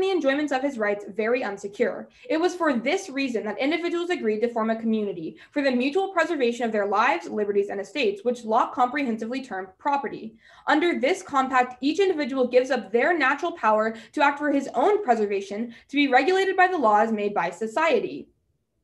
the enjoyments of his rights very unsecure. It was for this reason that individuals agreed to form a community for the mutual preservation of their lives, liberties, and estates, which Locke comprehensively termed property. Under this compact, each individual gives up their natural power to act for his own preservation to be regulated by the laws made by society.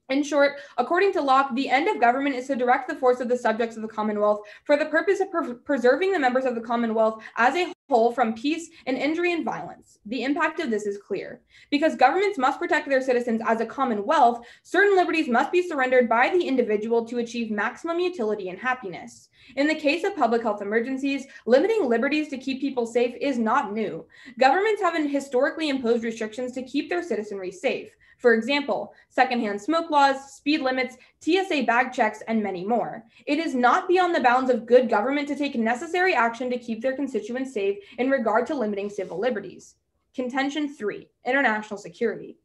In short, according to Locke, the end of government is to direct the force of the subjects of the Commonwealth for the purpose of pre- preserving the members of the Commonwealth as a whole from peace and injury and violence. The impact of this is clear. Because governments must protect their citizens as a commonwealth, certain liberties must be surrendered by the individual to achieve maximum utility and happiness. In the case of public health emergencies, limiting liberties to keep people safe is not new. Governments have historically imposed restrictions to keep their citizenry safe. For example, secondhand smoke laws, speed limits, TSA bag checks, and many more. It is not beyond the bounds of good government to take necessary action to keep their constituents safe in regard to limiting civil liberties. Contention three international security.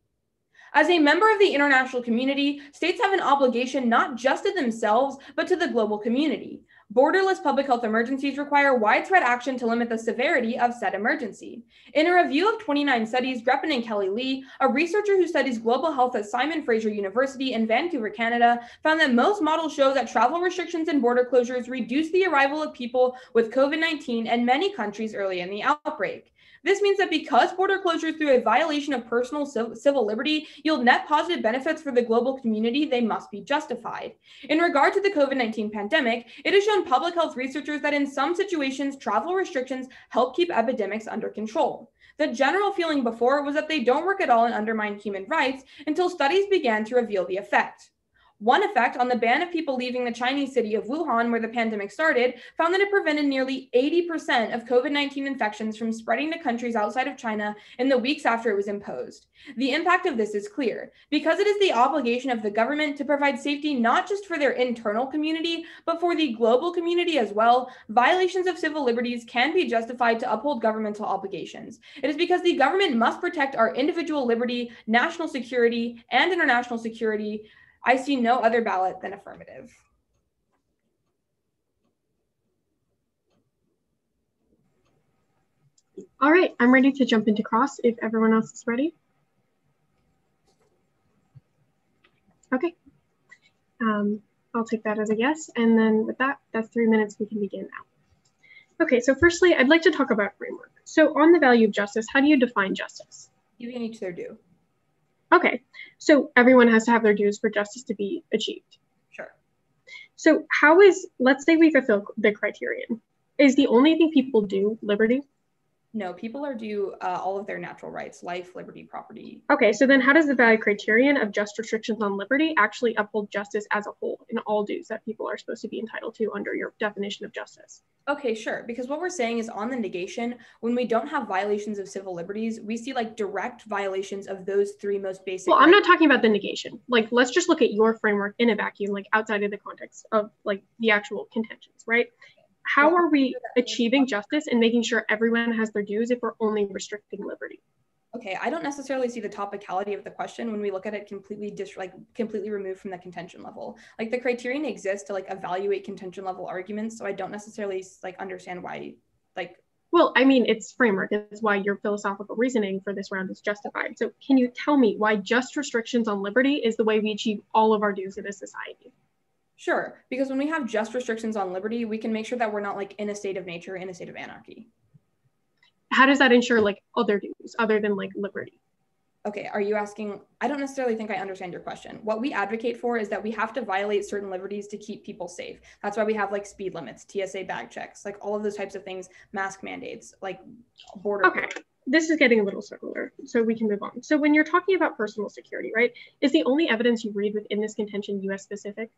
As a member of the international community, states have an obligation not just to themselves, but to the global community. Borderless public health emergencies require widespread action to limit the severity of said emergency. In a review of 29 studies, Grépin and Kelley Lee, a researcher who studies global health at Simon Fraser University in Vancouver, Canada, found that most models show that travel restrictions and border closures reduce the arrival of people with COVID 19 in many countries early in the outbreak. This means that because border closures through a violation of personal civil liberty yield net positive benefits for the global community, they must be justified. In regard to the COVID 19 pandemic, it has shown public health researchers that in some situations, travel restrictions help keep epidemics under control. The general feeling before was that they don't work at all and undermine human rights until studies began to reveal the effect. One effect on the ban of people leaving the Chinese city of Wuhan, where the pandemic started, found that it prevented nearly 80% of COVID 19 infections from spreading to countries outside of China in the weeks after it was imposed. The impact of this is clear because it is the obligation of the government to provide safety not just for their internal community, but for the global community as well. Violations of civil liberties can be justified to uphold governmental obligations. It is because the government must protect our individual liberty, national security, and international security I see no other ballot than affirmative. All right, I'm ready to jump into cross if everyone else is ready. Okay, um, I'll take that as a yes. And then with that, that's three minutes, we can begin now. Okay, so firstly, I'd like to talk about framework. So on the value of justice, how do you define justice? Giving each their due. Okay, so everyone has to have their dues for justice to be achieved. Sure. So how is, let's say we fulfill the criterion. Is the only thing people do liberty? No, people are due uh, all of their natural rights, life, liberty, property. Okay, so then how does the value criterion of just restrictions on liberty actually uphold justice as a whole in all dues that people are supposed to be entitled to under your definition of justice? Okay, sure. Because what we're saying is on the negation, when we don't have violations of civil liberties, we see like direct violations of those three most basic. Well, I'm not talking about the negation. Like, let's just look at your framework in a vacuum, like outside of the context of like the actual contentions, right? How are we achieving justice and making sure everyone has their dues if we're only restricting liberty? Okay, I don't necessarily see the topicality of the question when we look at it completely dis- like completely removed from the contention level. Like the criterion exists to like evaluate contention level arguments, so I don't necessarily like understand why like well, I mean, it's framework. It's why your philosophical reasoning for this round is justified. So, can you tell me why just restrictions on liberty is the way we achieve all of our dues in a society? Sure, because when we have just restrictions on liberty, we can make sure that we're not like in a state of nature, in a state of anarchy. How does that ensure like other dues other than like liberty? Okay, are you asking? I don't necessarily think I understand your question. What we advocate for is that we have to violate certain liberties to keep people safe. That's why we have like speed limits, TSA bag checks, like all of those types of things, mask mandates, like border. Okay. This is getting a little circular, so we can move on. So, when you're talking about personal security, right, is the only evidence you read within this contention US specific?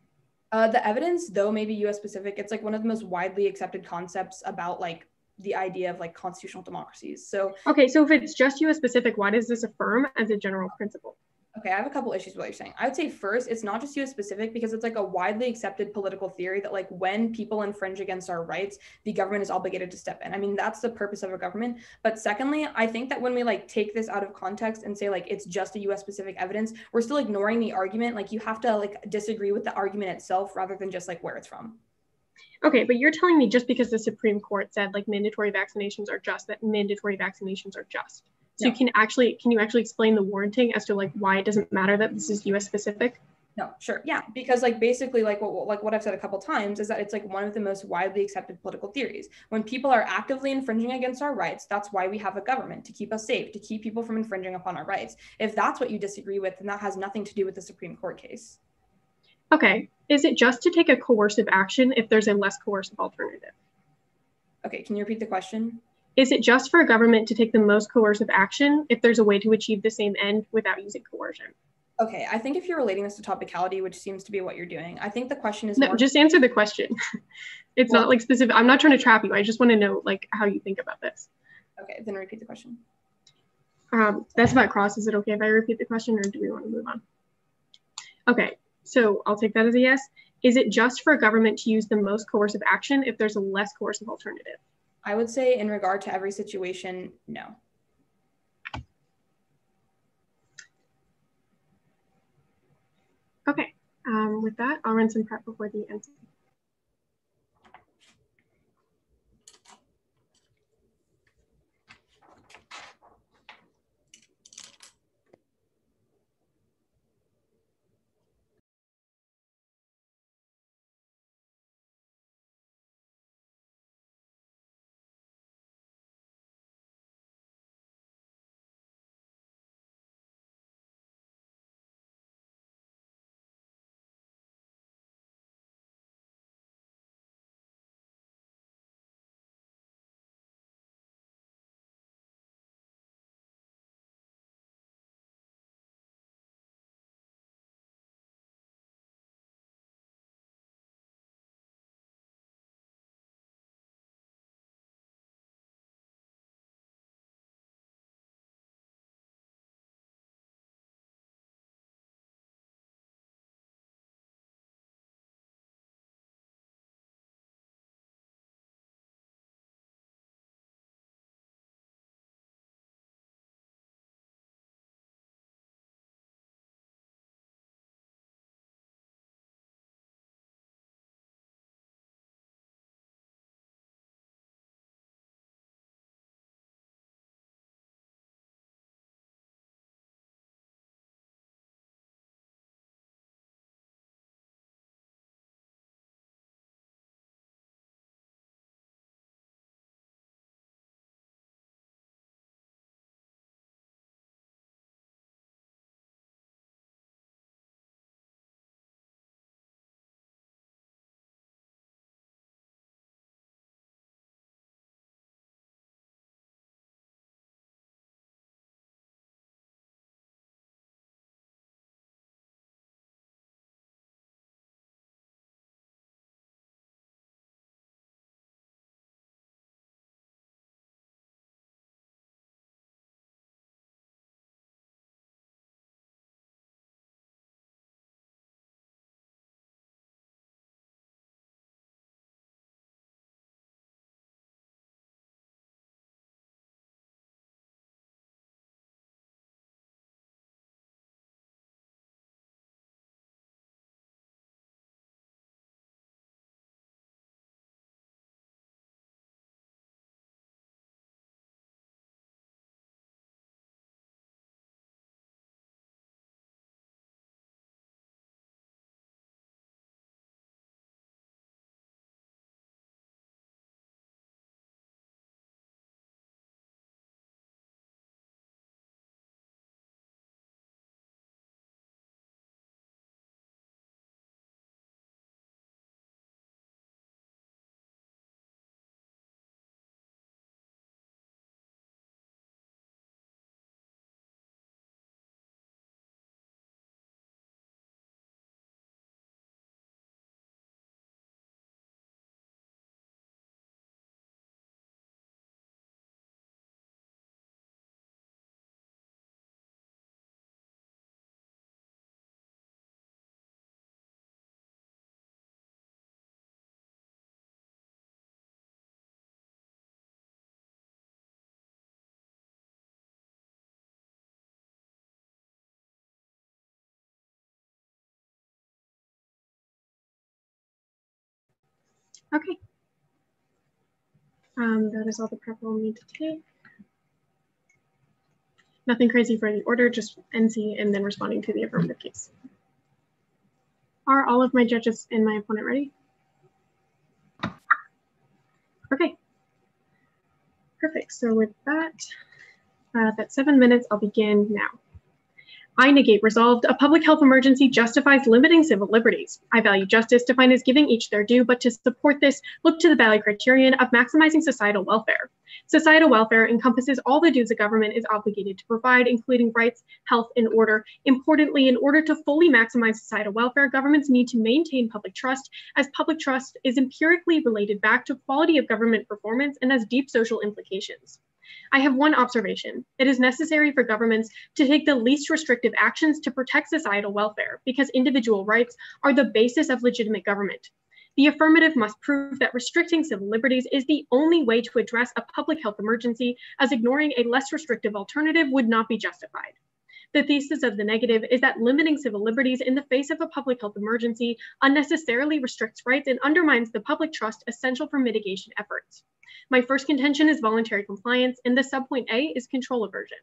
Uh, the evidence, though, may be US specific. It's like one of the most widely accepted concepts about like the idea of like constitutional democracies. So, okay, so if it's just US specific, why does this affirm as a general principle? Okay, I have a couple issues with what you're saying. I would say first, it's not just US specific because it's like a widely accepted political theory that like when people infringe against our rights, the government is obligated to step in. I mean, that's the purpose of a government. But secondly, I think that when we like take this out of context and say like it's just a US specific evidence, we're still ignoring the argument. Like you have to like disagree with the argument itself rather than just like where it's from. Okay, but you're telling me just because the Supreme Court said like mandatory vaccinations are just that mandatory vaccinations are just. So no. you can actually can you actually explain the warranting as to like why it doesn't matter that this is US specific? No, sure. Yeah, because like basically like what like what I've said a couple times is that it's like one of the most widely accepted political theories. When people are actively infringing against our rights, that's why we have a government to keep us safe, to keep people from infringing upon our rights. If that's what you disagree with, then that has nothing to do with the Supreme Court case. Okay. Is it just to take a coercive action if there's a less coercive alternative? Okay, can you repeat the question? Is it just for a government to take the most coercive action if there's a way to achieve the same end without using coercion? Okay, I think if you're relating this to topicality, which seems to be what you're doing, I think the question is no. More- just answer the question. it's well, not like specific. I'm not trying to trap you. I just want to know like how you think about this. Okay, then repeat the question. Um, that's about cross. Is it okay if I repeat the question, or do we want to move on? Okay, so I'll take that as a yes. Is it just for a government to use the most coercive action if there's a less coercive alternative? I would say, in regard to every situation, no. Okay, um, with that, I'll run some prep before the end. Okay. Um, that is all the prep we'll need to take. Nothing crazy for the order, just NC and then responding to the affirmative case. Are all of my judges and my opponent ready? Okay. Perfect. So with that, uh, that's seven minutes. I'll begin now. I negate resolved. A public health emergency justifies limiting civil liberties. I value justice, defined as giving each their due, but to support this, look to the value criterion of maximizing societal welfare. Societal welfare encompasses all the dues a government is obligated to provide, including rights, health, and order. Importantly, in order to fully maximize societal welfare, governments need to maintain public trust, as public trust is empirically related back to quality of government performance and has deep social implications. I have one observation. It is necessary for governments to take the least restrictive actions to protect societal welfare because individual rights are the basis of legitimate government. The affirmative must prove that restricting civil liberties is the only way to address a public health emergency, as ignoring a less restrictive alternative would not be justified. The thesis of the negative is that limiting civil liberties in the face of a public health emergency unnecessarily restricts rights and undermines the public trust essential for mitigation efforts. My first contention is voluntary compliance, and the subpoint A is control aversion.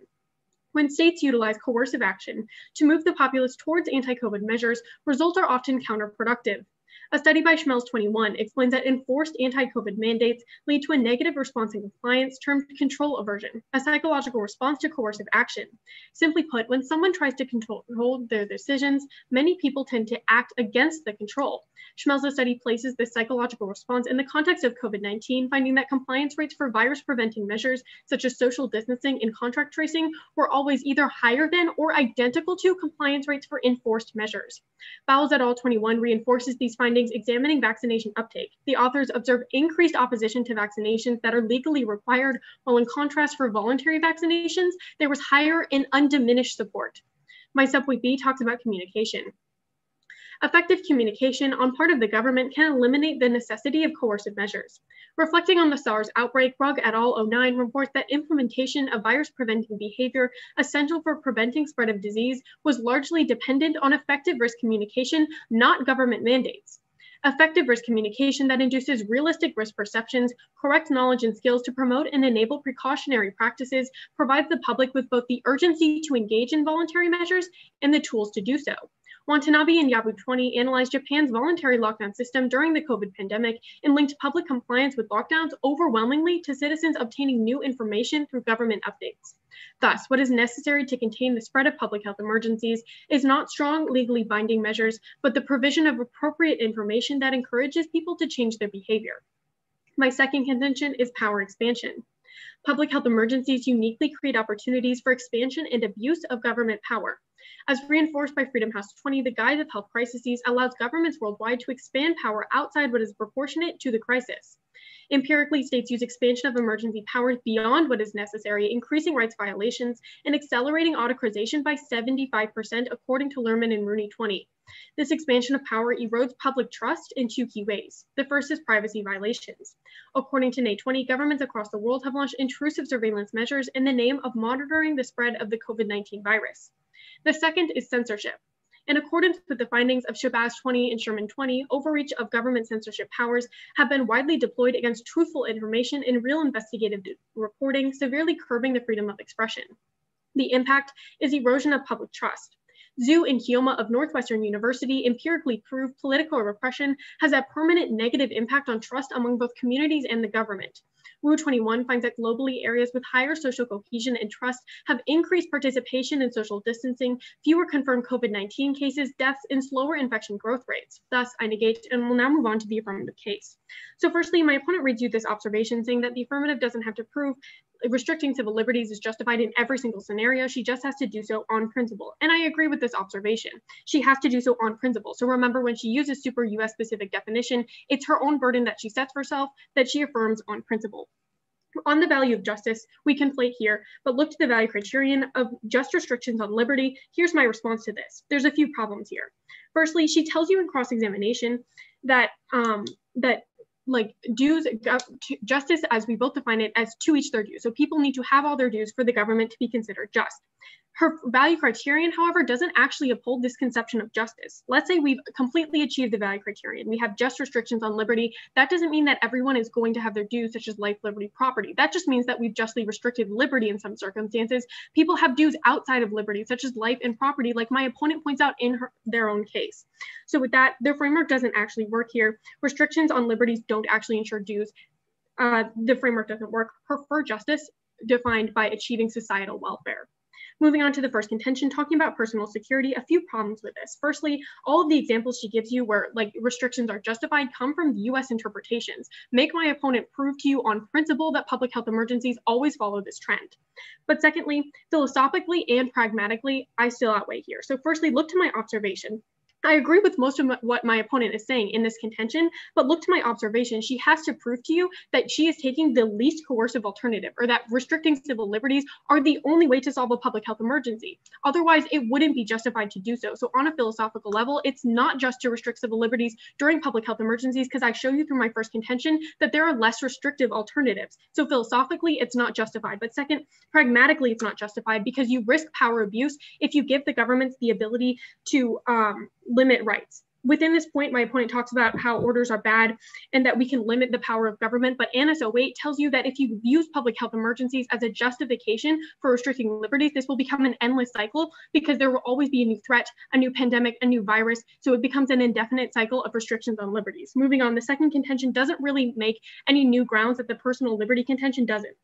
When states utilize coercive action to move the populace towards anti COVID measures, results are often counterproductive. A study by Schmelz 21 explains that enforced anti COVID mandates lead to a negative response in compliance termed control aversion, a psychological response to coercive action. Simply put, when someone tries to control their decisions, many people tend to act against the control. Schmelz's study places this psychological response in the context of COVID 19, finding that compliance rates for virus preventing measures such as social distancing and contact tracing were always either higher than or identical to compliance rates for enforced measures. Bowles et al. 21 reinforces these findings examining vaccination uptake. The authors observe increased opposition to vaccinations that are legally required, while in contrast for voluntary vaccinations, there was higher and undiminished support. My subpoint B talks about communication. Effective communication on part of the government can eliminate the necessity of coercive measures. Reflecting on the SARS outbreak, Rugg et al. 09 reports that implementation of virus preventing behavior essential for preventing spread of disease was largely dependent on effective risk communication, not government mandates. Effective risk communication that induces realistic risk perceptions, correct knowledge and skills to promote and enable precautionary practices provides the public with both the urgency to engage in voluntary measures and the tools to do so. Watanabe and Yabu 20 analyzed Japan's voluntary lockdown system during the COVID pandemic and linked public compliance with lockdowns overwhelmingly to citizens obtaining new information through government updates. Thus, what is necessary to contain the spread of public health emergencies is not strong legally binding measures, but the provision of appropriate information that encourages people to change their behavior. My second contention is power expansion. Public health emergencies uniquely create opportunities for expansion and abuse of government power. As reinforced by Freedom House 20, the Guide of Health Crises allows governments worldwide to expand power outside what is proportionate to the crisis. Empirically, states use expansion of emergency powers beyond what is necessary, increasing rights violations and accelerating autocratization by 75%, according to Lührmann and Rooney 20. This expansion of power erodes public trust in two key ways. The first is privacy violations. According to NAE20, governments across the world have launched intrusive surveillance measures in the name of monitoring the spread of the COVID 19 virus. The second is censorship. In accordance with the findings of Shabazz 20 and Sherman 20, overreach of government censorship powers have been widely deployed against truthful information in real investigative reporting, severely curbing the freedom of expression. The impact is erosion of public trust. Zhu and Kioma of Northwestern University empirically prove political repression has a permanent negative impact on trust among both communities and the government. Wu 21 finds that globally areas with higher social cohesion and trust have increased participation in social distancing, fewer confirmed COVID-19 cases, deaths, and slower infection growth rates. Thus, I negate and will now move on to the affirmative case. So firstly, my opponent reads you this observation saying that the affirmative doesn't have to prove restricting civil liberties is justified in every single scenario. She just has to do so on principle. And I agree with this observation. She has to do so on principle. So remember, when she uses super US specific definition, it's her own burden that she sets herself that she affirms on principle. On the value of justice, we conflate here, but look to the value criterion of just restrictions on liberty. Here's my response to this. There's a few problems here. Firstly, she tells you in cross-examination that um, that like dues uh, justice as we both define it as to each their dues. So people need to have all their dues for the government to be considered just Her value criterion, however, doesn't actually uphold this conception of justice. Let's say we've completely achieved the value criterion. We have just restrictions on liberty. That doesn't mean that everyone is going to have their dues, such as life, liberty, property. That just means that we've justly restricted liberty in some circumstances. People have dues outside of liberty, such as life and property, like my opponent points out in her, their own case. So with that, their framework doesn't actually work here. Restrictions on liberties don't actually ensure dues. Uh, the framework doesn't work. Prefer justice defined by achieving societal welfare. Moving on to the first contention, talking about personal security, a few problems with this. Firstly, all of the examples she gives you where like restrictions are justified come from the US interpretations. Make my opponent prove to you on principle that public health emergencies always follow this trend. But secondly, philosophically and pragmatically, I still outweigh here. So firstly, look to my observation. I agree with most of what my opponent is saying in this contention, but look to my observation. She has to prove to you that she is taking the least coercive alternative or that restricting civil liberties are the only way to solve a public health emergency. Otherwise, it wouldn't be justified to do so. So, on a philosophical level, it's not just to restrict civil liberties during public health emergencies, because I show you through my first contention that there are less restrictive alternatives. So, philosophically, it's not justified. But second, pragmatically, it's not justified because you risk power abuse if you give the governments the ability to um, limit rights. Within this point, my opponent talks about how orders are bad and that we can limit the power of government. But Annas 08 tells you that if you use public health emergencies as a justification for restricting liberties, this will become an endless cycle because there will always be a new threat, a new pandemic, a new virus. So it becomes an indefinite cycle of restrictions on liberties. Moving on, the second contention doesn't really make any new grounds that the personal liberty contention doesn't.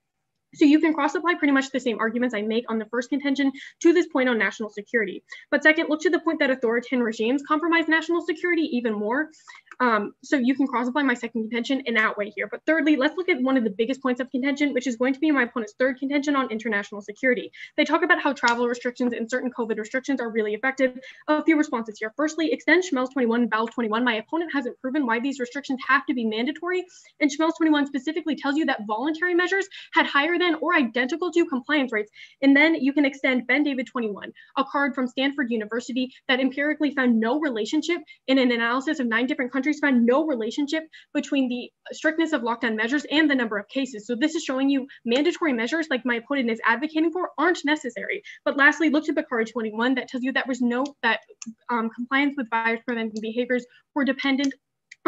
So you can cross apply pretty much the same arguments I make on the first contention to this point on national security. But second, look to the point that authoritarian regimes compromise national security even more. Um, so you can cross apply my second contention and outweigh here. But thirdly, let's look at one of the biggest points of contention, which is going to be my opponent's third contention on international security. They talk about how travel restrictions and certain COVID restrictions are really effective. A few responses here. Firstly, extend Schmelz 21, Valve 21. My opponent hasn't proven why these restrictions have to be mandatory. And Schmelz 21 specifically tells you that voluntary measures had higher than or identical to compliance rates. And then you can extend Bendavid 21, a card from Stanford University that empirically found no relationship in an analysis of nine different countries found no relationship between the strictness of lockdown measures and the number of cases. So this is showing you mandatory measures like my opponent is advocating for aren't necessary. But lastly, look to Bakari 21 that tells you that was no that um, compliance with virus preventing behaviors were dependent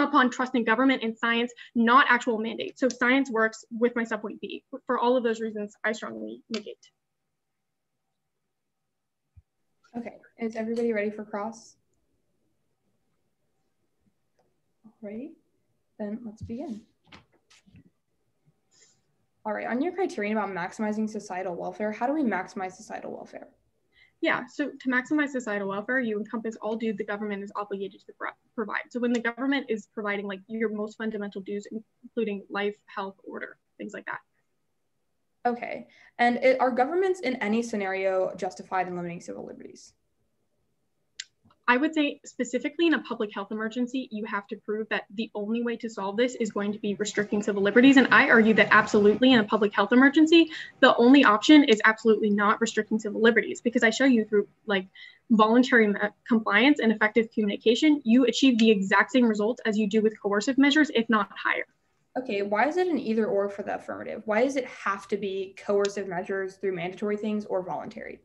upon trusting government and science, not actual mandates. So science works with my subpoint B. For all of those reasons, I strongly negate. Okay, is everybody ready for cross? Alrighty, then let's begin. All right, on your criterion about maximizing societal welfare, how do we maximize societal welfare? Yeah, so to maximize societal welfare, you encompass all dues the government is obligated to provide. So when the government is providing like your most fundamental dues, including life, health, order, things like that. Okay, and it, are governments in any scenario justified in limiting civil liberties? I would say specifically in a public health emergency, you have to prove that the only way to solve this is going to be restricting civil liberties. And I argue that absolutely in a public health emergency, the only option is absolutely not restricting civil liberties because I show you through like voluntary compliance and effective communication, you achieve the exact same results as you do with coercive measures, if not higher. Okay, why is it an either or for the affirmative? Why does it have to be coercive measures through mandatory things or voluntary?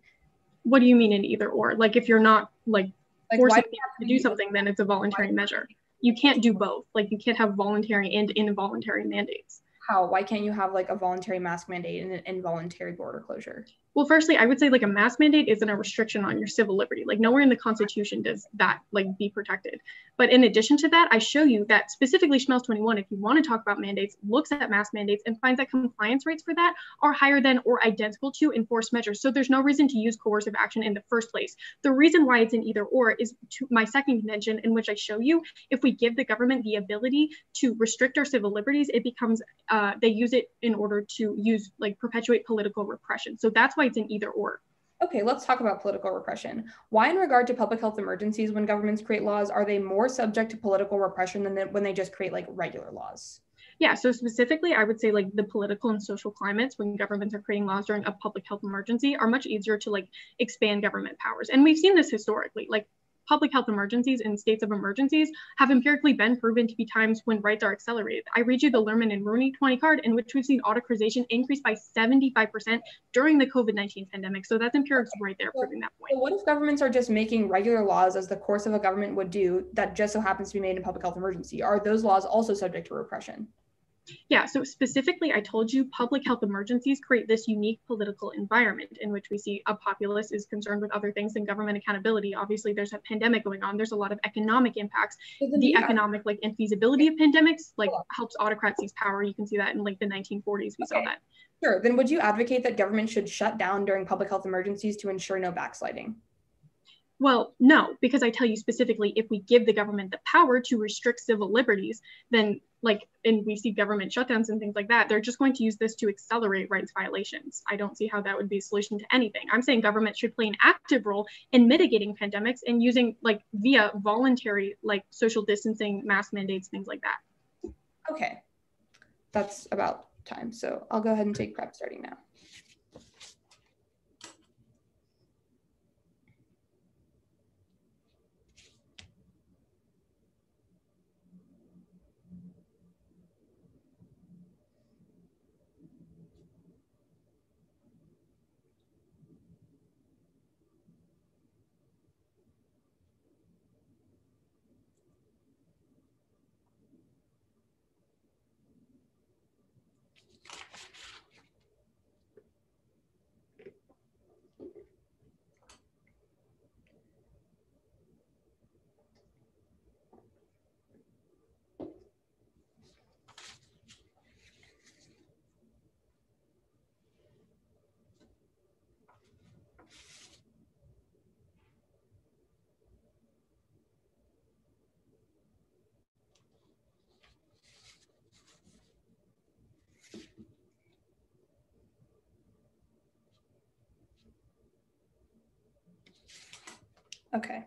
What do you mean in either or? Like if you're not like like, forcing people to do something, then it's a voluntary measure. You can't do both. Like you can't have voluntary and involuntary mandates. How? Why can't you have like a voluntary mask mandate and an involuntary border closure? Well, firstly, I would say like a mask mandate isn't a restriction on your civil liberty. Like nowhere in the Constitution does that like be protected. But in addition to that, I show you that specifically Schmelz 21, if you want to talk about mandates, looks at mask mandates and finds that compliance rates for that are higher than or identical to enforced measures. So there's no reason to use coercive action in the first place. The reason why it's an either or is to my second contention, in which I show you if we give the government the ability to restrict our civil liberties, it becomes uh, they use it in order to use like perpetuate political repression. So that's why an either or. Okay, let's talk about political repression. Why, in regard to public health emergencies, when governments create laws, are they more subject to political repression than when they just create like regular laws? Yeah, so specifically, I would say like the political and social climates when governments are creating laws during a public health emergency are much easier to like expand government powers. And we've seen this historically. Like public health emergencies and states of emergencies have empirically been proven to be times when rights are accelerated. I read you the Lührmann and Rooney 20 card in which we've seen autocratization increase by 75% during the COVID-19 pandemic. So that's empirics right there proving that point. So what if governments are just making regular laws as the course of a government would do that just so happens to be made in public health emergency? Are those laws also subject to repression? Yeah, so specifically, I told you public health emergencies create this unique political environment in which we see a populace is concerned with other things than government accountability. Obviously, there's a pandemic going on. There's a lot of economic impacts. The yeah. economic like infeasibility of pandemics like helps autocrats seize power. You can see that in like the 1940s. We okay. saw that. Sure. Then would you advocate that government should shut down during public health emergencies to ensure no backsliding? Well, no, because I tell you specifically, if we give the government the power to restrict civil liberties, then like, and we see government shutdowns and things like that, they're just going to use this to accelerate rights violations. I don't see how that would be a solution to anything. I'm saying government should play an active role in mitigating pandemics and using like via voluntary, like social distancing, mask mandates, things like that. Okay, that's about time. So I'll go ahead and take prep starting now. Okay.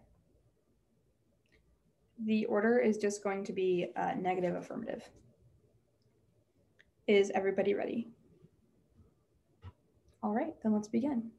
The order is just going to be uh, negative affirmative. Is everybody ready? All right, then let's begin.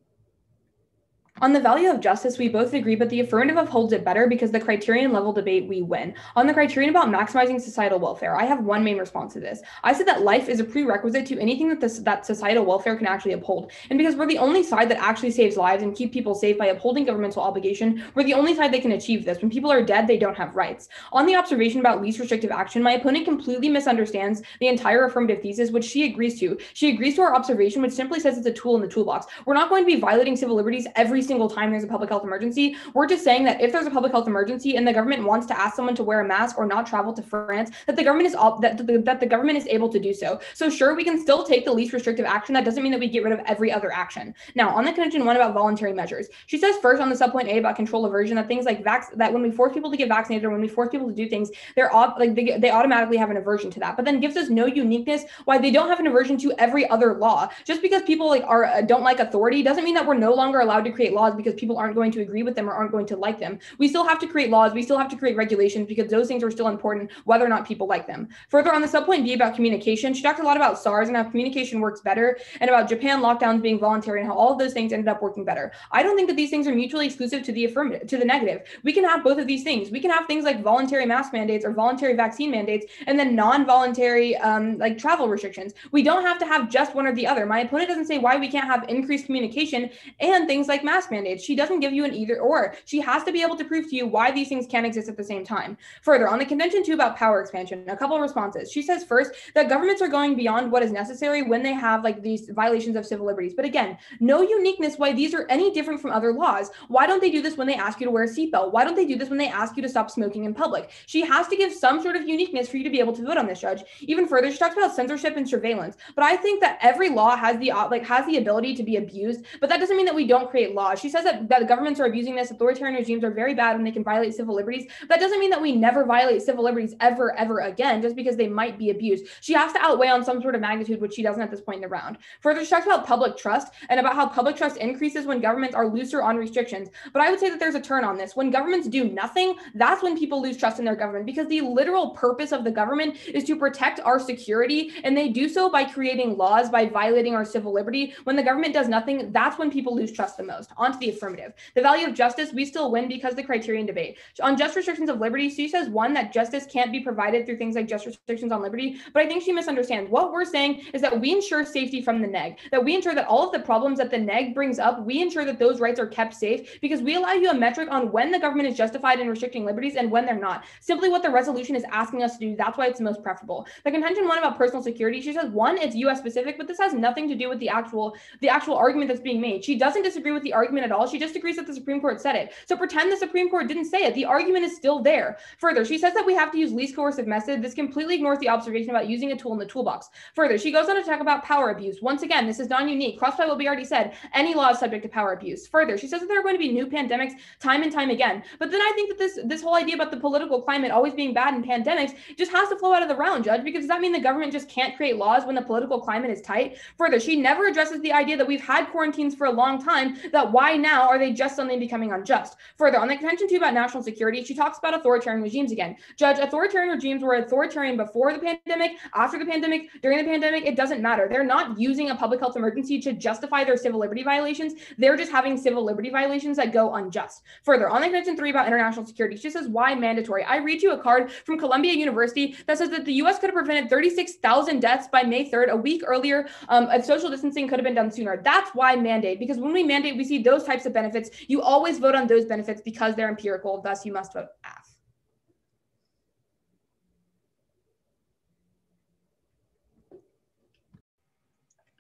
On the value of justice, we both agree, but the affirmative upholds it better because the criterion level debate we win. On the criterion about maximizing societal welfare, I have one main response to this. I said that life is a prerequisite to anything that this, that societal welfare can actually uphold. And because we're the only side that actually saves lives and keep people safe by upholding governmental obligation, we're the only side that can achieve this. When people are dead, they don't have rights. On the observation about least restrictive action, my opponent completely misunderstands the entire affirmative thesis, which she agrees to. She agrees to our observation, which simply says it's a tool in the toolbox. We're not going to be violating civil liberties every single time there's a public health emergency. We're just saying that if there's a public health emergency and the government wants to ask someone to wear a mask or not travel to France, that the government is op- that, the, that the government is able to do so. So sure, we can still take the least restrictive action. That doesn't mean that we get rid of every other action. Now, on the connection one about voluntary measures, she says first on the subpoint A about control aversion that things like vax that when we force people to get vaccinated or when we force people to do things, they're op- like they, they automatically have an aversion to that. But then gives us no uniqueness why they don't have an aversion to every other law. Just because people like are uh, don't like authority doesn't mean that we're no longer allowed to create laws because people aren't going to agree with them or aren't going to like them. We still have to create laws. We still have to create regulations because those things are still important, whether or not people like them. Further on the subpoint B about communication, she talked a lot about SARS and how communication works better and about Japan lockdowns being voluntary and how all of those things ended up working better. I don't think that these things are mutually exclusive to the affirmative, to the negative. We can have both of these things. We can have things like voluntary mask mandates or voluntary vaccine mandates and then non-voluntary um, like travel restrictions. We don't have to have just one or the other. My opponent doesn't say why we can't have increased communication and things like mask mandates. She doesn't give you an either or. She has to be able to prove to you why these things can't exist at the same time. Further, on the convention two about power expansion, a couple of responses. She says first that governments are going beyond what is necessary when they have like these violations of civil liberties. But again, no uniqueness why these are any different from other laws. Why don't they do this when they ask you to wear a seatbelt? Why don't they do this when they ask you to stop smoking in public? She has to give some sort of uniqueness for you to be able to vote on this, judge. Even further, she talks about censorship and surveillance. But I think that every law has the like has the ability to be abused, but that doesn't mean that we don't create laws. She says that, that governments are abusing this authoritarian regimes are very bad and they can violate civil liberties. That doesn't mean that we never violate civil liberties ever, ever again, just because they might be abused. She has to outweigh on some sort of magnitude, which she doesn't at this point in the round. Further, she talks about public trust and about how public trust increases when governments are looser on restrictions. But I would say that there's a turn on this. When governments do nothing, that's when people lose trust in their government because the literal purpose of the government is to protect our security. And they do so by creating laws, by violating our civil liberty. When the government does nothing, that's when people lose trust the most. On onto the affirmative. The value of justice, we still win because the criterion debate. On just restrictions of liberty, she says one that justice can't be provided through things like just restrictions on liberty, but I think she misunderstands. What we're saying is that we ensure safety from the neg, that we ensure that all of the problems that the neg brings up, we ensure that those rights are kept safe because we allow you a metric on when the government is justified in restricting liberties and when they're not. Simply what the resolution is asking us to do. That's why it's most preferable. The contention one about personal security, she says one, it's US specific, but this has nothing to do with the actual the actual argument that's being made. She doesn't disagree with the argument at all. She just agrees that the Supreme Court said it. So pretend the Supreme Court didn't say it. The argument is still there. Further, she says that we have to use least coercive method. This completely ignores the observation about using a tool in the toolbox. Further, she goes on to talk about power abuse. Once again, this is non-unique. Crossfire will be already said. Any law is subject to power abuse. Further, she says that there are going to be new pandemics time and time again. But then I think that this this whole idea about the political climate always being bad in pandemics just has to flow out of the round, Judge, because does that mean the government just can't create laws when the political climate is tight? Further, she never addresses the idea that we've had quarantines for a long time, that why now are they just suddenly becoming unjust? Further, on the contention too about national security, she talks about authoritarian regimes again. Judge, authoritarian regimes were authoritarian before the pandemic, after the pandemic, during the pandemic, it doesn't matter. They're not using a public health emergency to justify their civil liberty violations. They're just having civil liberty violations that go unjust. Further, on the contention three about international security, she says, why mandatory? I read you a card from Columbia University that says that the US could have prevented 36,000 deaths by May 3rd, a week earlier, um, if social distancing could have been done sooner. That's why mandate, because when we mandate, we see those types of benefits. You always vote on those benefits because they're empirical. Thus, you must vote F.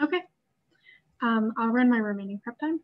Okay. Um, I'll run my remaining prep time.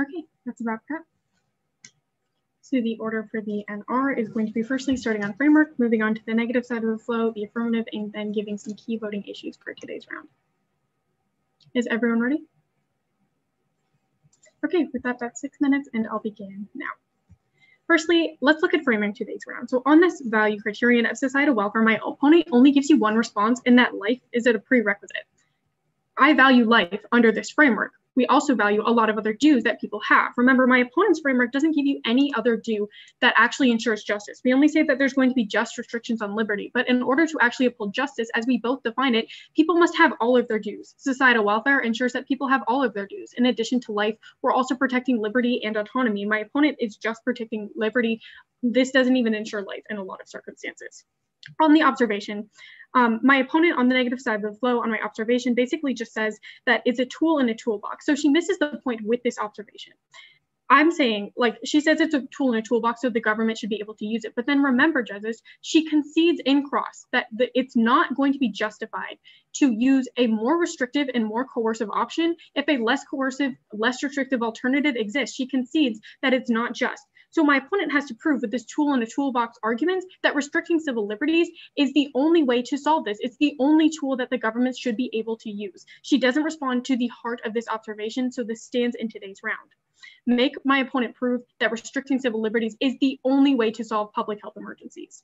Okay, that's about prep. So the order for the NR is going to be firstly starting on framework, moving on to the negative side of the flow, the affirmative, and then giving some key voting issues for today's round. Is everyone ready? Okay, with that, that's six minutes and I'll begin now. Firstly, let's look at framing today's round. So on this value criterion of societal welfare, my opponent only gives you one response and that life is it a prerequisite. I value life under this framework we also value a lot of other dues that people have. Remember, my opponent's framework doesn't give you any other due that actually ensures justice. We only say that there's going to be just restrictions on liberty, but in order to actually uphold justice, as we both define it, people must have all of their dues. Societal welfare ensures that people have all of their dues. In addition to life, we're also protecting liberty and autonomy. My opponent is just protecting liberty. This doesn't even ensure life in a lot of circumstances. On the observation, um, my opponent on the negative side of the flow on my observation basically just says that it's a tool in a toolbox. So she misses the point with this observation. I'm saying, like, she says it's a tool in a toolbox, so the government should be able to use it. But then remember, judges, she concedes in cross that the, it's not going to be justified to use a more restrictive and more coercive option if a less coercive, less restrictive alternative exists. She concedes that it's not just. So my opponent has to prove with this tool in a toolbox argument that restricting civil liberties is the only way to solve this. It's the only tool that the government should be able to use. She doesn't respond to the heart of this observation, so this stands in today's round. Make my opponent prove that restricting civil liberties is the only way to solve public health emergencies.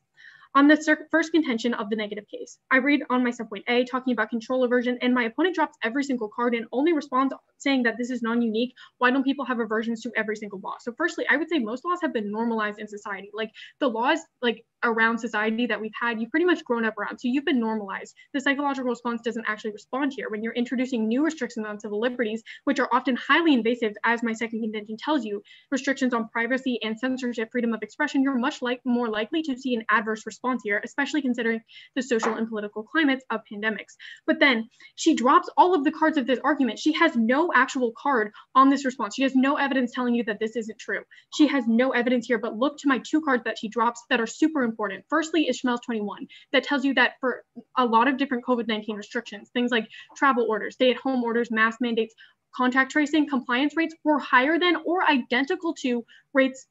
On the first contention of the negative case, I read on my subpoint A talking about control aversion, and my opponent drops every single card and only responds saying that this is non-unique, why don't people have aversions to every single law? So firstly, I would say most laws have been normalized in society. Like the laws like around society that we've had, you've pretty much grown up around. So you've been normalized. The psychological response doesn't actually respond here. When you're introducing new restrictions on civil liberties, which are often highly invasive, as my second contention tells you, restrictions on privacy and censorship, freedom of expression, you're much like more likely to see an adverse response here, especially considering the social and political climates of pandemics. But then she drops all of the cards of this argument. She has no actual card on this response. She has no evidence telling you that this isn't true. She has no evidence here, but look to my two cards that she drops that are super important. Firstly is Schmelz 21 that tells you that for a lot of different COVID-19 restrictions, things like travel orders, stay-at-home orders, mask mandates, contact tracing compliance rates were higher than or identical to rates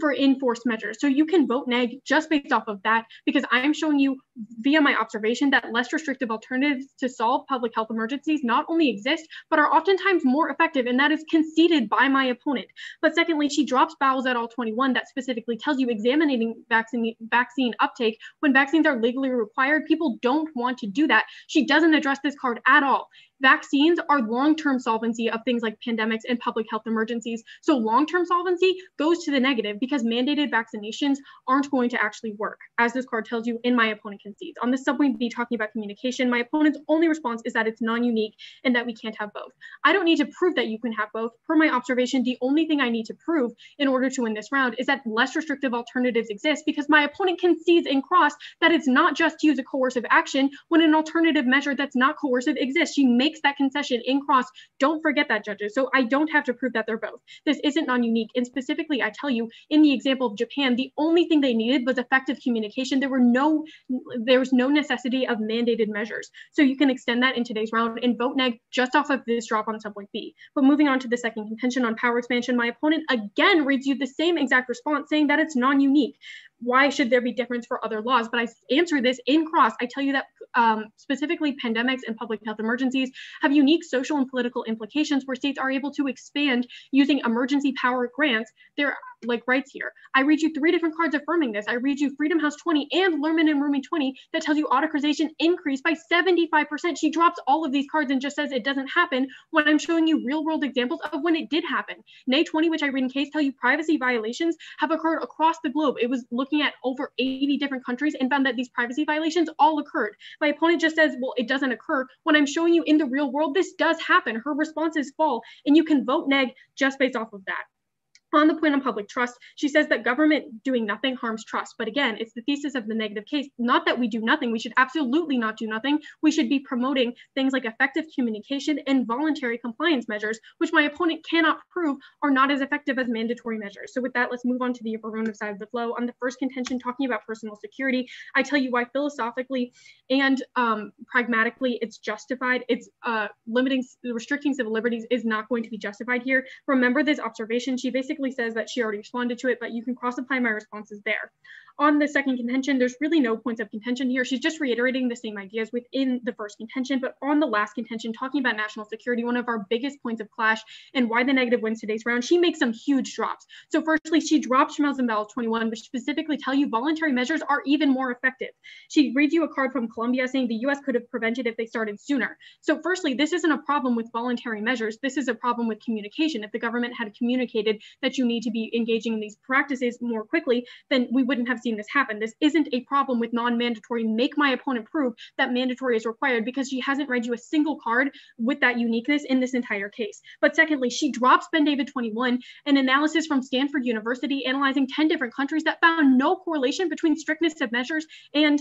for enforced measures. So you can vote neg just based off of that because I'm showing you via my observation that less restrictive alternatives to solve public health emergencies not only exist, but are oftentimes more effective, and that is conceded by my opponent. But secondly, she drops Bowles at all 21 that specifically tells you examining vaccine, vaccine uptake when vaccines are legally required. People don't want to do that. She doesn't address this card at all. Vaccines are long-term solvency of things like pandemics and public health emergencies. So long-term solvency goes to the negative because mandated vaccinations aren't going to actually work, as this card tells you in my opponent concedes. On the subpoint B talking about communication, my opponent's only response is that it's non-unique and that we can't have both. I don't need to prove that you can have both. Per my observation, the only thing I need to prove in order to win this round is that less restrictive alternatives exist because my opponent concedes in cross that it's not just to use a coercive action when an alternative measure that's not coercive exists. She may makes that concession in cross. Don't forget that, judges. So I don't have to prove that they're both. This isn't non-unique. And specifically, I tell you, in the example of Japan, the only thing they needed was effective communication. There were no, there was no necessity of mandated measures. So you can extend that in today's round and vote neg just off of this drop on subpoint B. But moving on to the second contention on power expansion, my opponent again reads you the same exact response saying that it's non-unique why should there be difference for other laws? But I answer this in cross. I tell you that um, specifically pandemics and public health emergencies have unique social and political implications where states are able to expand using emergency power grants. They're like rights here. I read you three different cards affirming this. I read you Freedom House 20 and Lührmann and Rooney 20 that tells you autocratization increased by 75%. She drops all of these cards and just says it doesn't happen when I'm showing you real world examples of when it did happen. NAY 20, which I read in case, tell you privacy violations have occurred across the globe. It was looking at over 80 different countries and found that these privacy violations all occurred. My opponent just says, well, it doesn't occur. When I'm showing you in the real world, this does happen. Her responses fall, and you can vote neg just based off of that. On the point on public trust, she says that government doing nothing harms trust. But again, it's the thesis of the negative case. Not that we do nothing. We should absolutely not do nothing. We should be promoting things like effective communication and voluntary compliance measures, which my opponent cannot prove are not as effective as mandatory measures. So with that, let's move on to the affirmative side of the flow. On the first contention, talking about personal security, I tell you why philosophically and um, pragmatically it's justified. It's uh, limiting, restricting civil liberties is not going to be justified here. Remember this observation. She basically says that she already responded to it, but you can cross apply my responses there. On the second contention, there's really no points of contention here. She's just reiterating the same ideas within the first contention, but on the last contention, talking about national security, one of our biggest points of clash and why the negative wins today's round, she makes some huge drops. So firstly, she drops Schmelz and Bowles 21, which specifically tell you voluntary measures are even more effective. She reads you a card from Columbia saying the US could have prevented if they started sooner. So firstly, this isn't a problem with voluntary measures. This is a problem with communication. If the government had communicated that you need to be engaging in these practices more quickly, then we wouldn't have seen this happen. This isn't a problem with non-mandatory. Make my opponent prove that mandatory is required because she hasn't read you a single card with that uniqueness in this entire case. But secondly, she drops Bendavid 21, an analysis from Stanford University analyzing 10 different countries that found no correlation between strictness of measures and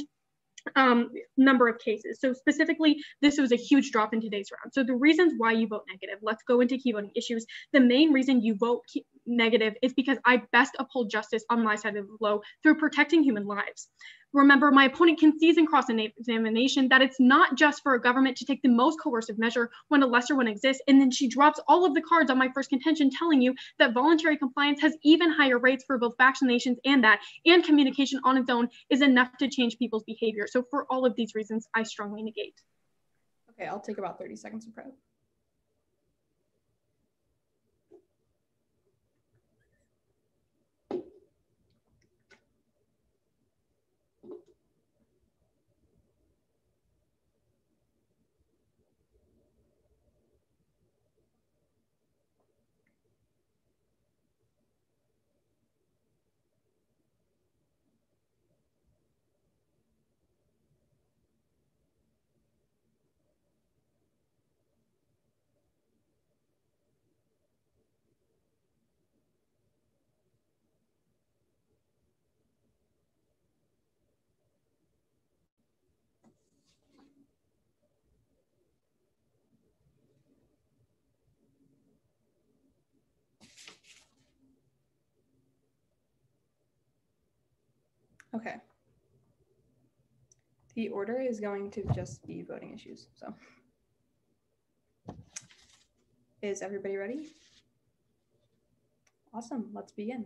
um, number of cases. So specifically, this was a huge drop in today's round. So the reasons why you vote negative, let's go into key voting issues. The main reason you vote negative is because I best uphold justice on my side of the law through protecting human lives. Remember, my opponent concedes in cross-examination that it's not just for a government to take the most coercive measure when a lesser one exists, and then she drops all of the cards on my first contention telling you that voluntary compliance has even higher rates for both vaccinations and that, and communication on its own is enough to change people's behavior. So for all of these reasons, I strongly negate. Okay, I'll take about 30 seconds of prep. Okay. The order is going to just be voting issues. So, is everybody ready? Awesome. Let's begin.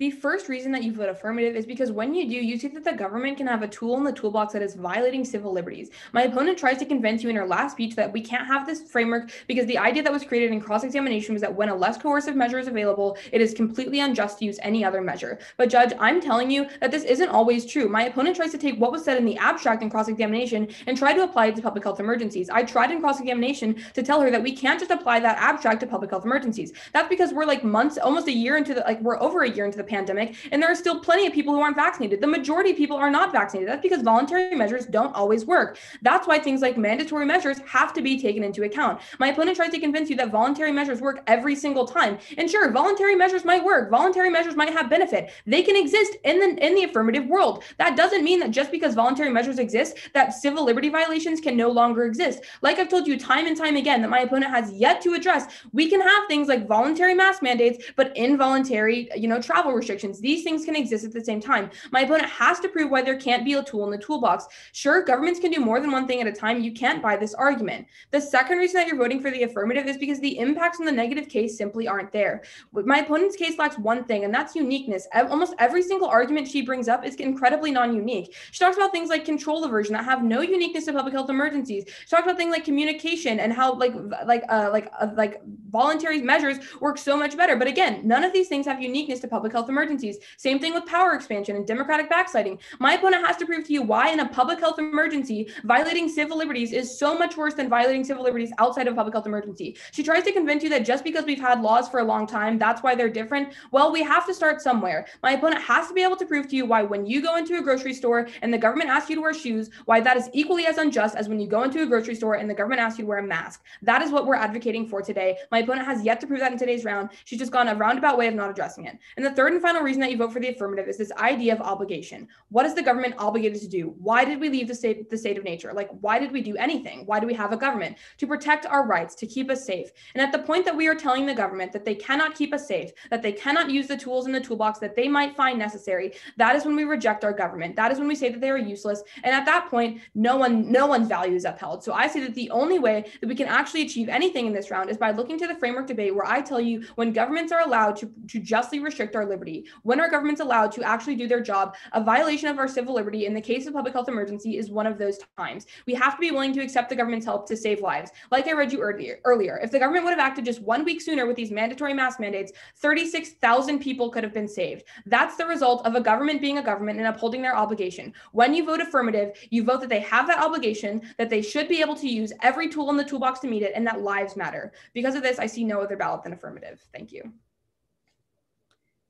The first reason that you vote affirmative is because when you do, you see that the government can have a tool in the toolbox that is violating civil liberties. My opponent tries to convince you in her last speech that we can't have this framework because the idea that was created in cross examination was that when a less coercive measure is available, it is completely unjust to use any other measure. But, Judge, I'm telling you that this isn't always true. My opponent tries to take what was said in the abstract in cross examination and try to apply it to public health emergencies. I tried in cross examination to tell her that we can't just apply that abstract to public health emergencies. That's because we're like months, almost a year into the, like, we're over a year into the pandemic, and there are still plenty of people who aren't vaccinated. The majority of people are not vaccinated. That's because voluntary measures don't always work. That's why things like mandatory measures have to be taken into account. My opponent tries to convince you that voluntary measures work every single time. And sure, voluntary measures might work. Voluntary measures might have benefit. They can exist in the in the affirmative world. That doesn't mean that just because voluntary measures exist, that civil liberty violations can no longer exist. Like I've told you time and time again that my opponent has yet to address, we can have things like voluntary mask mandates, but involuntary, you know, travel restrictions these things can exist at the same time. My opponent has to prove why there can't be a tool in the toolbox. Sure, governments can do more than one thing at a time. You can't buy this argument. The second reason that you're voting for the affirmative is because the impacts on the negative case simply aren't there. My opponent's case lacks one thing, and that's uniqueness. Almost every single argument she brings up is incredibly non-unique. She talks about things like control aversion that have no uniqueness to public health emergencies. She talks about things like communication and how like like uh, like uh, like voluntary measures work so much better. But again, none of these things have uniqueness to public health emergencies. Same thing with power expansion and democratic backsliding. My opponent has to prove to you why, in a public health emergency, violating civil liberties is so much worse than violating civil liberties outside of public health emergency. She tries to convince you that just because we've had laws for a long time, that's why they're different. Well, we have to start somewhere. My opponent has to be able to prove to you why, when you go into a grocery store and the government asks you to wear shoes, why that is equally as unjust as when you go into a grocery store and the government asks you to wear a mask. That is what we're advocating for today. My opponent has yet to prove that in today's round. She's just gone a roundabout way of not addressing it. And the third and final reason that you vote for the affirmative is this idea of obligation. What is the government obligated to do? Why did we leave the state the state of nature? Like why did we do anything? Why do we have a government? To protect our rights, to keep us safe. And at the point that we are telling the government that they cannot keep us safe, that they cannot use the tools in the toolbox that they might find necessary, that is when we reject our government. That is when we say that they are useless. And at that point, no one no one's value is upheld. So I say that the only way that we can actually achieve anything in this round is by looking to the framework debate where I tell you when governments are allowed to, to justly restrict our liberty, when are governments allowed to actually do their job, a violation of our civil liberty in the case of public health emergency is one of those times. We have to be willing to accept the government's help to save lives. Like I read you earlier, earlier, if the government would have acted just one week sooner with these mandatory mask mandates, 36,000 people could have been saved. That's the result of a government being a government and upholding their obligation. When you vote affirmative, you vote that they have that obligation, that they should be able to use every tool in the toolbox to meet it, and that lives matter. Because of this, I see no other ballot than affirmative. Thank you.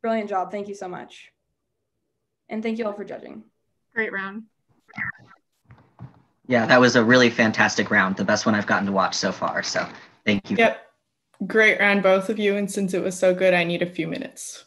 Brilliant job. Thank you so much. And thank you all for judging. Great round. Yeah, that was a really fantastic round. The best one I've gotten to watch so far. So thank you. Yep. Great round, both of you. And since it was so good, I need a few minutes.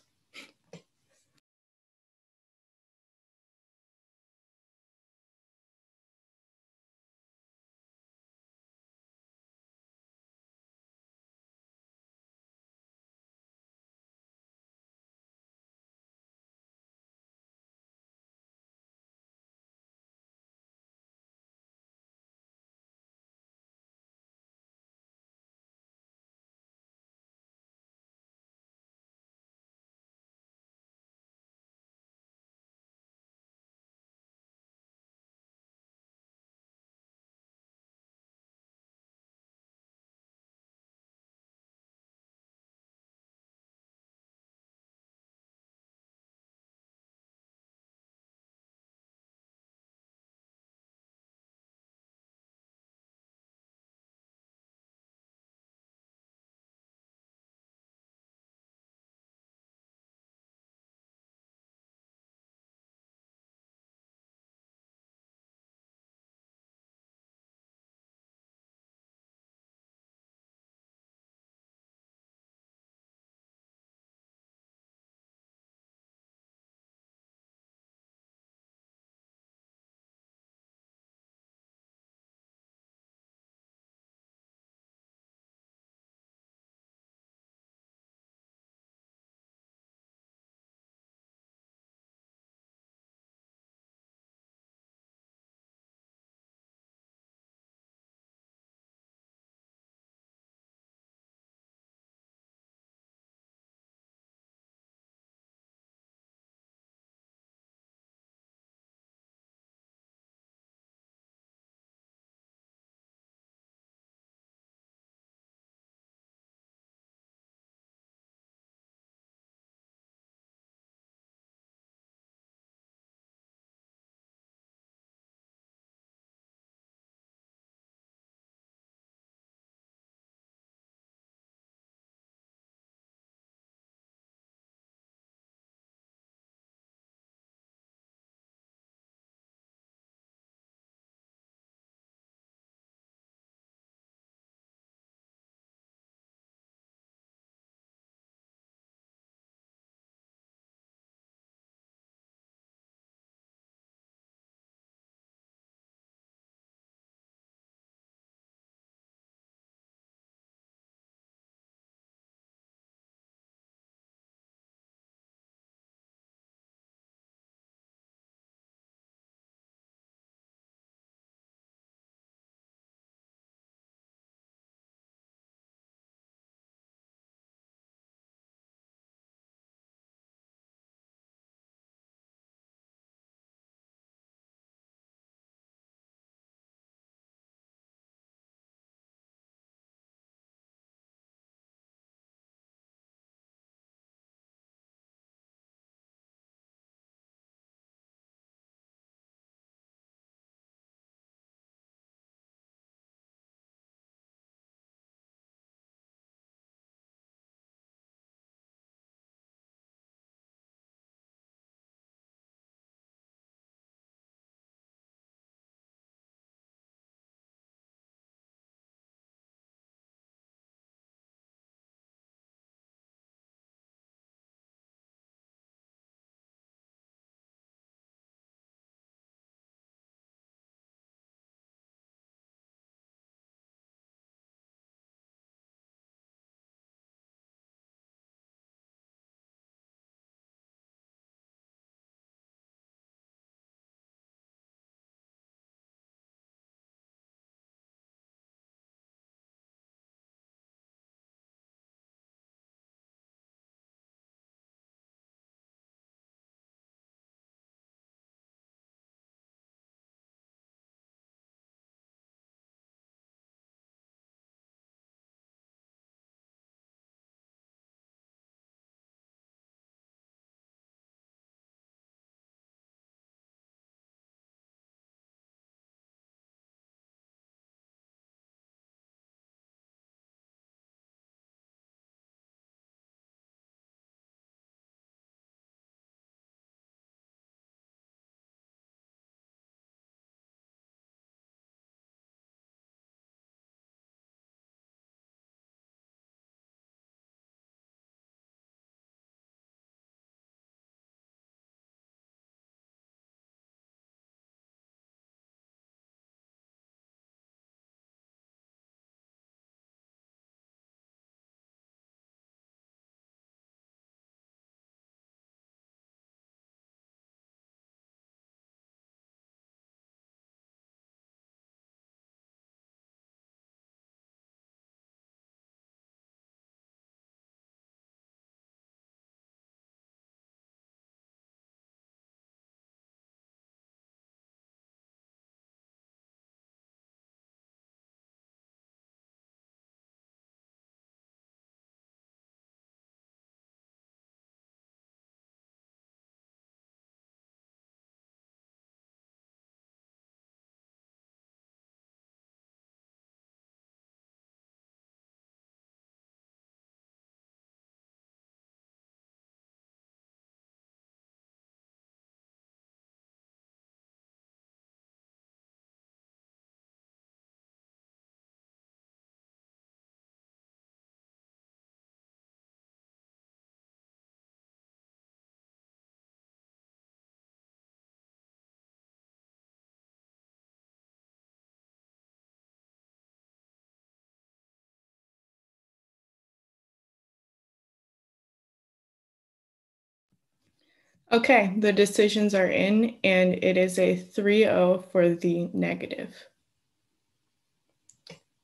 Okay, the decisions are in, and it is a 3 0 for the negative.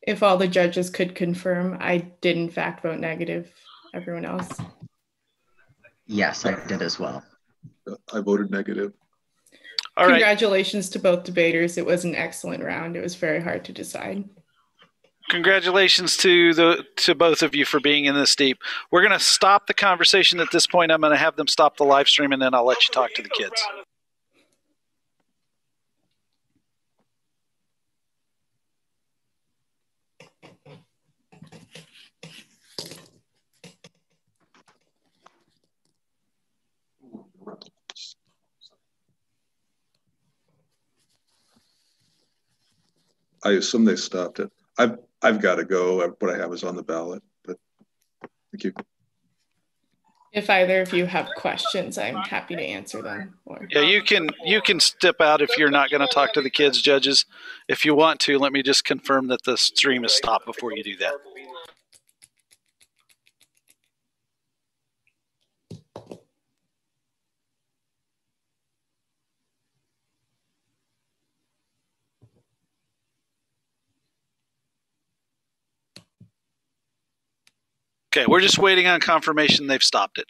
If all the judges could confirm, I did in fact vote negative. Everyone else? Yes, I did as well. I voted negative. All right. Congratulations to both debaters. It was an excellent round. It was very hard to decide. Congratulations to the to both of you for being in this deep. We're going to stop the conversation at this point. I'm going to have them stop the live stream, and then I'll let you talk to the kids. I assume they stopped it. I've, I've got to go. What I have is on the ballot, but thank you. If either of you have questions, I'm happy to answer them. Or Yeah, you can you can step out if you're not going to talk to the kids, judges. If you want to, let me just confirm that the stream is stopped before you do that. Okay, we're just waiting on confirmation they've stopped it.